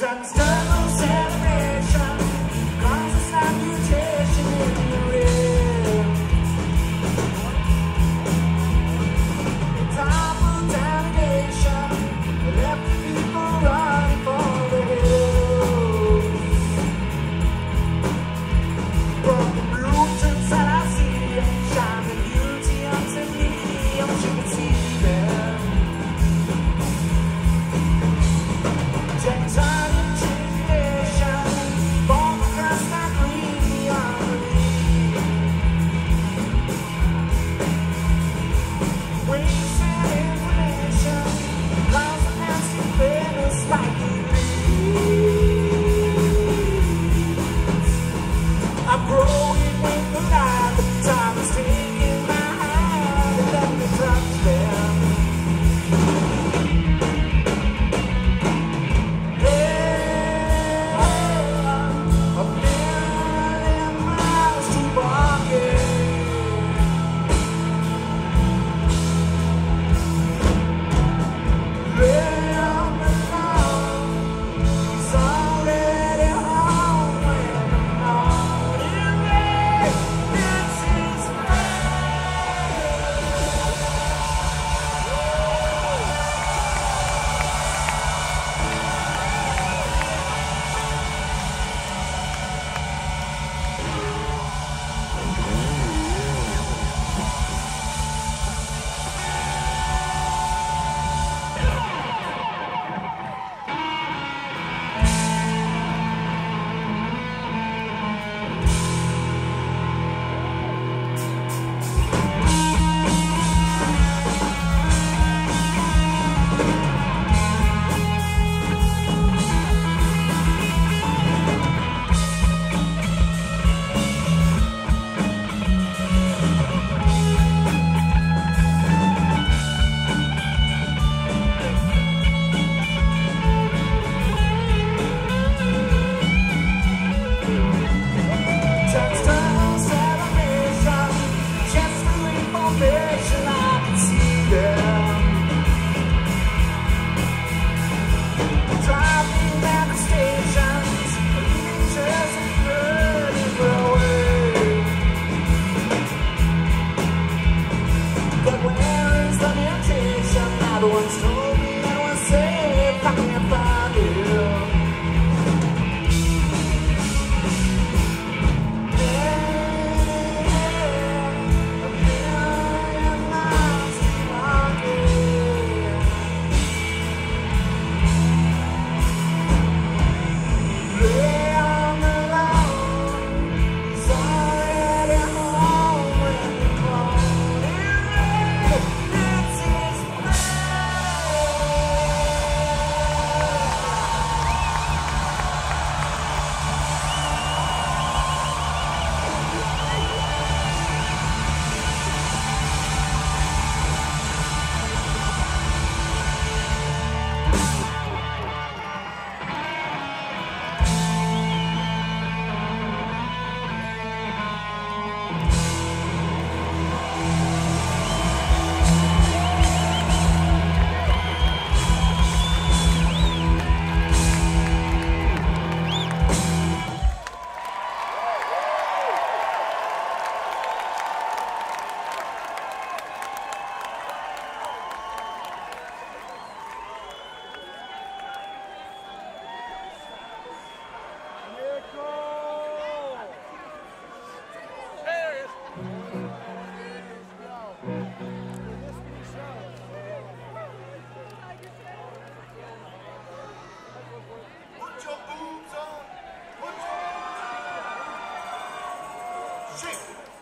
Transdermal celebration. The ones. story.